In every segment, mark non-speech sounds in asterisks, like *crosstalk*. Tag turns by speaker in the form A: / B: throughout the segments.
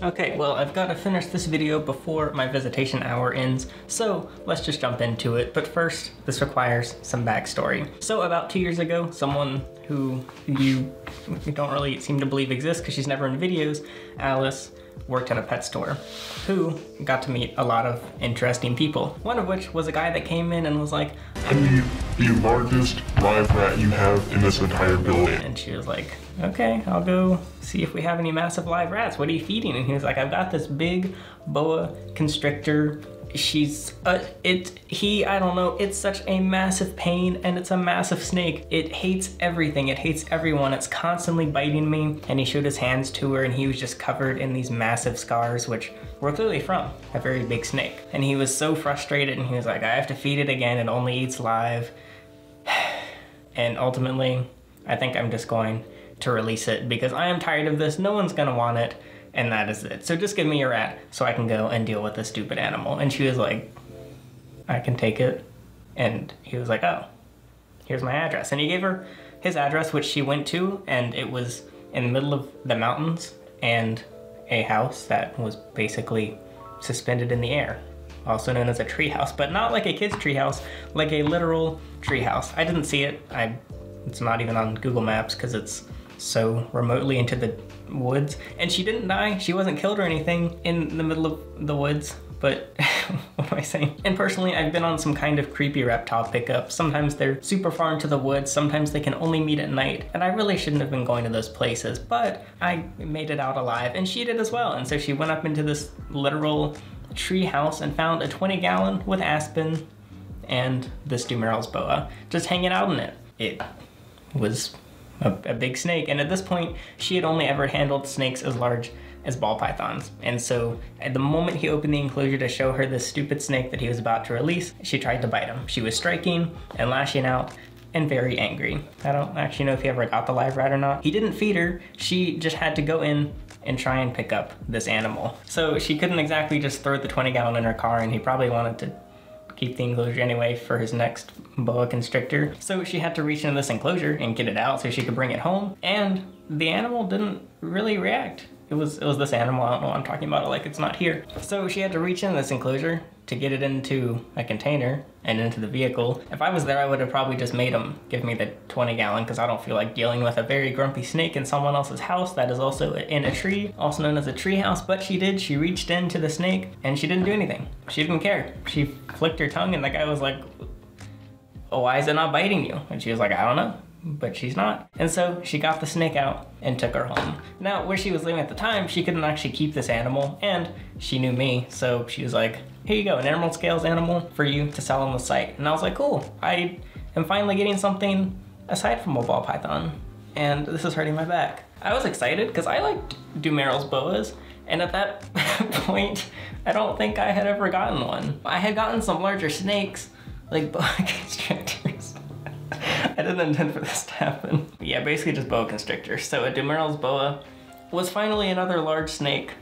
A: Okay, well, I've got to finish this video before my visitation hour ends, so let's just jump into it. But first, this requires some backstory. So about two years ago, someone who you don't really seem to believe exists because she's never in videos, Alice, worked at a pet store, who got to meet a lot of interesting people. One of which was a guy that came in and was like,
B: I need the largest live rat you have in this entire building.
A: And she was like, okay, I'll go see if we have any massive live rats. What are you feeding? And he was like, I've got this big boa constrictor she's uh, it he i don't know it's such a massive pain and it's a massive snake. It hates everything. It hates everyone. It's constantly biting me. And he showed his hands to her and he was just covered in these massive scars which were clearly from a very big snake. And he was so frustrated and he was like i have to feed it again. It only eats live. *sighs* And ultimately i think i'm just going to release it because i am tired of this. No one's gonna want it and that is it. So just give me your rat so I can go and deal with this stupid animal. And she was like, I can take it. And he was like, oh, here's my address. And he gave her his address, which she went to, and it was in the middle of the mountains and a house that was basically suspended in the air, also known as a treehouse, but not like a kid's treehouse, like a literal treehouse. I didn't see it. I, it's not even on Google Maps because it's so remotely into the woods. And she didn't die. She wasn't killed or anything in the middle of the woods. But *laughs* what am I saying? And personally, I've been on some kind of creepy reptile pickup. Sometimes they're super far into the woods, sometimes they can only meet at night. And I really shouldn't have been going to those places, but I made it out alive and she did as well. And so she went up into this literal tree house and found a 20 gallon with Aspen and this Dumeril's boa just hanging out in it. It was a, a big snake. And at this point, she had only ever handled snakes as large as ball pythons. And so at the moment he opened the enclosure to show her this stupid snake that he was about to release, she tried to bite him. She was striking and lashing out and very angry. I don't actually know if he ever got the live rat or not. He didn't feed her, she just had to go in and try and pick up this animal. So she couldn't exactly just throw the 20 gallon in her car and he probably wanted to keep the enclosure anyway for his next boa constrictor. So she had to reach into this enclosure and get it out so she could bring it home. And the animal didn't really react. It was, it was this animal, I don't know I'm talking about it like it's not here. So she had to reach in this enclosure to get it into a container and into the vehicle. If I was there, I would have probably just made him give me the 20 gallon because I don't feel like dealing with a very grumpy snake in someone else's house that is also in a tree, also known as a tree house. But she did, she reached into the snake and she didn't do anything. She didn't care. She flicked her tongue and the guy was like, oh, why is it not biting you? And she was like, I don't know but she's not. And so she got the snake out and took her home. Now, where she was living at the time, she couldn't actually keep this animal, and she knew me, so she was like, here you go, an emerald scales animal for you to sell on the site. And I was like, cool, I am finally getting something aside from a ball python, and this is hurting my back. I was excited because I liked Dumeril's boas, and at that *laughs* point, I don't think I had ever gotten one. I had gotten some larger snakes, like *laughs* boa constrictors. I didn't intend for this to happen. Yeah, basically just boa constrictor. So a Dumeril's boa was finally another large snake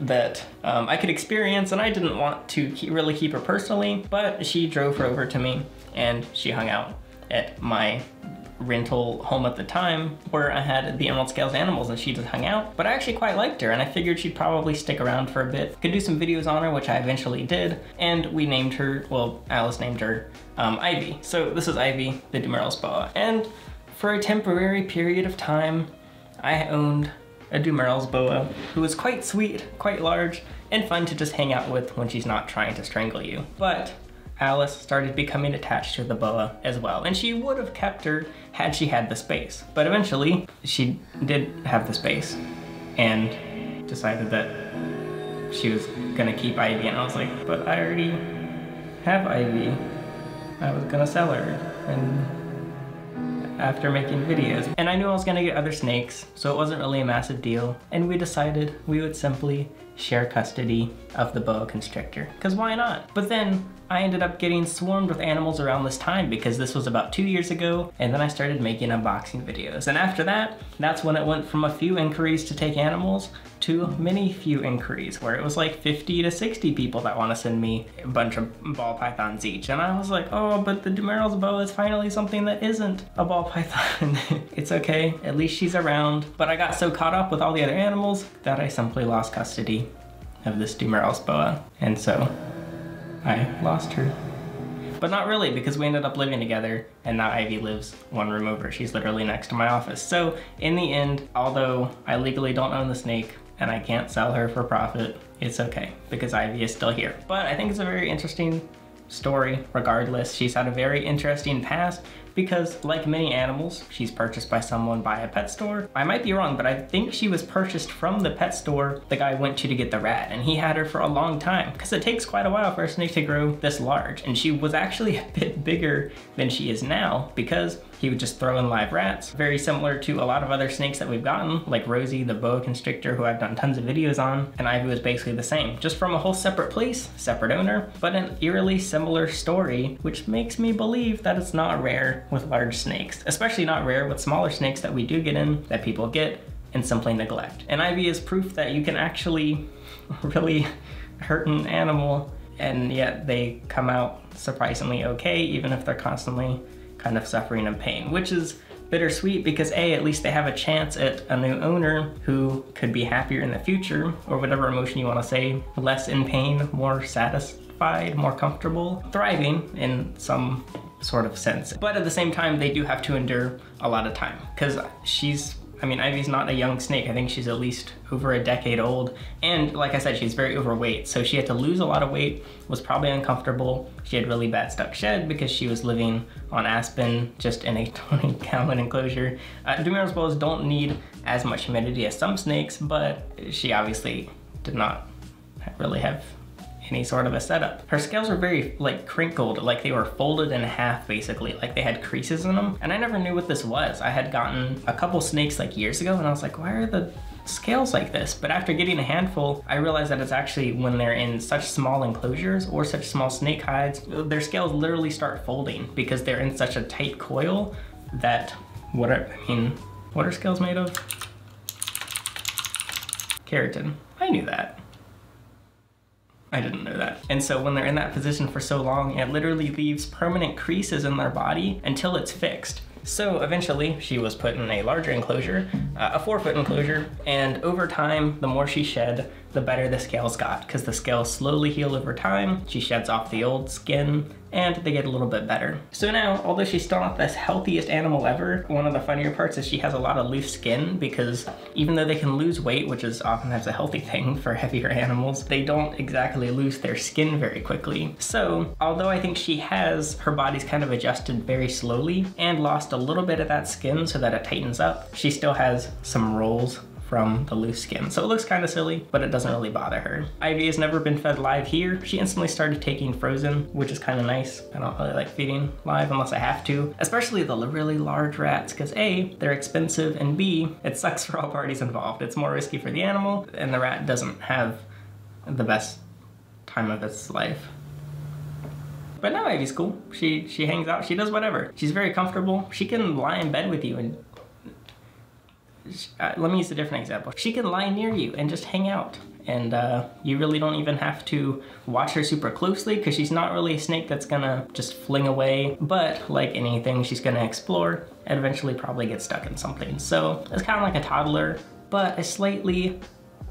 A: that um, I could experience and I didn't want to keep, really keep her personally, but she drove her over to me and she hung out at my rental home at the time where I had the Emerald Scales animals and she just hung out. But I actually quite liked her and I figured she'd probably stick around for a bit. Could do some videos on her, which I eventually did. And we named her, well, Alice named her um, Ivy. So this is Ivy, the Dumeril's boa. And for a temporary period of time, I owned a Dumeril's boa who was quite sweet, quite large, and fun to just hang out with when she's not trying to strangle you. But Alice started becoming attached to the boa as well, and she would have kept her had she had the space. But eventually, she did have the space and decided that she was gonna keep Ivy, and I was like, but I already have Ivy. I was gonna sell her, and after making videos. And I knew I was gonna get other snakes, so it wasn't really a massive deal. And we decided we would simply share custody of the boa constrictor, because why not? But then I ended up getting swarmed with animals around this time because this was about two years ago, and then I started making unboxing videos. And after that, that's when it went from a few inquiries to take animals to many few inquiries where it was like 50 to 60 people that want to send me a bunch of ball pythons each. And I was like, oh, but the Dumeril's boa is finally something that isn't a ball python. *laughs* it's okay, at least she's around. But I got so caught up with all the other animals that I simply lost custody of this Dumeril's boa. And so I lost her. But not really, because we ended up living together, and now Ivy lives one room over. She's literally next to my office. So in the end, although I legally don't own the snake, and I can't sell her for profit, it's okay, because Ivy is still here. But I think it's a very interesting story regardless. She's had a very interesting past because like many animals, she's purchased by someone by a pet store. I might be wrong, but I think she was purchased from the pet store the guy went to to get the rat and he had her for a long time because it takes quite a while for a snake to grow this large. And she was actually a bit bigger than she is now because he would just throw in live rats. Very similar to a lot of other snakes that we've gotten, like Rosie, the boa constrictor, who I've done tons of videos on, and Ivy was basically the same, just from a whole separate place, separate owner, but an eerily similar story, which makes me believe that it's not rare with large snakes, especially not rare with smaller snakes that we do get in, that people get, and simply neglect. And Ivy is proof that you can actually *laughs* really hurt an animal and yet they come out surprisingly okay, even if they're constantly kind of suffering and pain, which is bittersweet because A, at least they have a chance at a new owner who could be happier in the future, or whatever emotion you want to say, less in pain, more satisfied, more comfortable, thriving in some sort of sense. But at the same time, they do have to endure a lot of time because she's I mean, Ivy's not a young snake. I think she's at least over a decade old. And like I said, she's very overweight. So she had to lose a lot of weight, was probably uncomfortable. She had really bad stuck shed because she was living on Aspen just in a *laughs* 20 gallon enclosure. Uh, Dumeril's boas don't need as much humidity as some snakes, but she obviously did not really have any sort of a setup. Her scales were very like crinkled, like they were folded in half basically, like they had creases in them. And I never knew what this was. I had gotten a couple snakes like years ago and I was like, why are the scales like this. But after getting a handful, I realized that it's actually when they're in such small enclosures or such small snake hides, their scales literally start folding because they're in such a tight coil that what are, I mean, what are scales made of? Keratin. I knew that. I didn't know that. And so when they're in that position for so long, it literally leaves permanent creases in their body until it's fixed. So eventually she was put in a larger enclosure, uh, a four foot enclosure, and over time, the more she shed, the better the scales got because the scales slowly heal over time. She sheds off the old skin and they get a little bit better. So now, although she's still not the healthiest animal ever, one of the funnier parts is she has a lot of loose skin because even though they can lose weight, which is oftentimes a healthy thing for *laughs* heavier animals, they don't exactly lose their skin very quickly. So although I think she has, her body's kind of adjusted very slowly and lost a little bit of that skin so that it tightens up, she still has some rolls from the loose skin. So it looks kind of silly, but it doesn't really bother her. Ivy has never been fed live here. She instantly started taking frozen, which is kind of nice. I don't really like feeding live unless I have to, especially the really large rats, because A, they're expensive, and B, it sucks for all parties involved. It's more risky for the animal, and the rat doesn't have the best time of its life. But now Ivy's cool. She she hangs out. She does whatever. She's very comfortable. She can lie in bed with you and uh, let me use a different example. She can lie near you and just hang out. And uh, you really don't even have to watch her super closely because she's not really a snake that's gonna just fling away. But like anything, she's gonna explore and eventually probably get stuck in something. So it's kind of like a toddler, but a slightly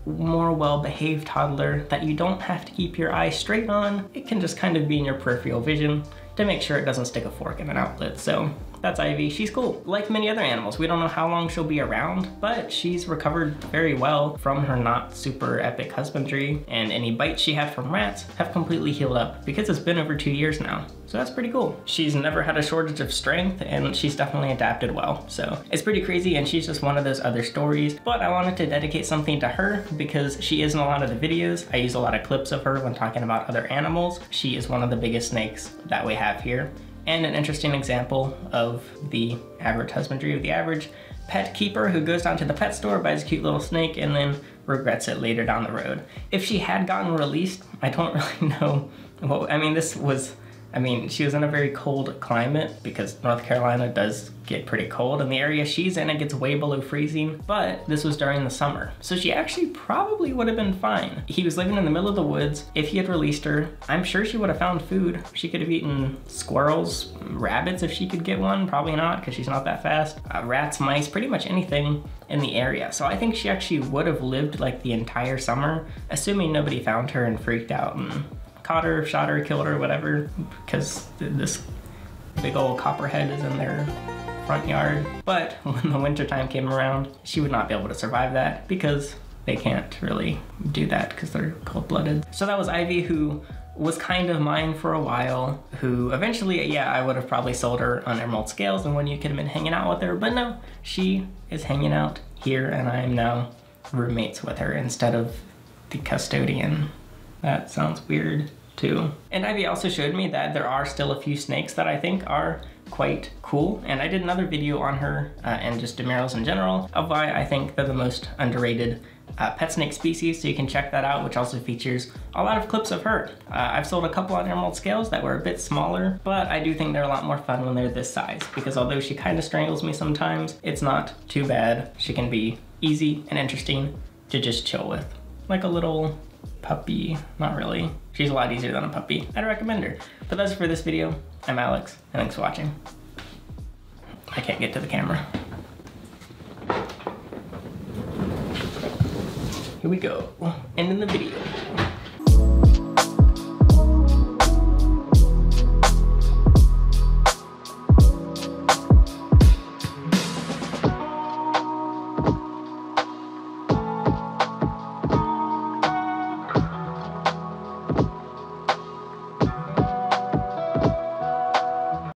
A: more well-behaved toddler that you don't have to keep your eyes straight on. It can just kind of be in your peripheral vision to make sure it doesn't stick a fork in an outlet. So that's Ivy. She's cool. Like many other animals, we don't know how long she'll be around, but she's recovered very well from her not super epic husbandry, and any bites she had from rats have completely healed up because it's been over two years now. So that's pretty cool. She's never had a shortage of strength, and she's definitely adapted well. So it's pretty crazy, and she's just one of those other stories, but I wanted to dedicate something to her because she is in a lot of the videos. I use a lot of clips of her when talking about other animals. She is one of the biggest snakes that we have here and an interesting example of the average husbandry of the average pet keeper who goes down to the pet store, buys a cute little snake, and then regrets it later down the road. If she had gotten released, I don't *laughs* really know what, I mean, this was I mean, she was in a very cold climate because North Carolina does get pretty cold and the area she's in. It gets way below freezing but this was during the summer. So she actually probably would have been fine. He was living in the middle of the woods. If he had released her i'm sure she would have found food. She could have eaten squirrels rabbits if she could get one. Probably not because she's not that fast. Uh, rats mice pretty much anything in the area. So i think she actually would have lived like the entire summer assuming nobody found her and freaked out and caught her shot her killed her whatever because this big old copperhead is in there front yard. But *laughs* when the wintertime came around, she would not be able to survive that because they can't really do that because they're cold-blooded. So that was Ivy who was kind of mine for a while, who eventually, yeah, I would have probably sold her on Emerald Scales and when you could have been hanging out with her, but no, she is hanging out here and I am now roommates with her instead of the custodian. That sounds weird too. And Ivy also showed me that there are still a few snakes that I think are quite cool. And I did another video on her uh, and just Dumerils in general of why I think they're the most underrated uh, pet snake species, so you can check that out, which also features a lot of clips of her. Uh, I've sold a couple on emerald scales that were a bit smaller, but I do think they're a lot more fun when they're this size, because although she kind of strangles me sometimes, it's not too bad. She can be easy and interesting to just chill with. Like a little puppy, not really. She's a lot easier than a puppy. I'd recommend her. But that's it for this video. I'm Alex, and thanks for watching. I can't get to the camera. Here we go, ending the video.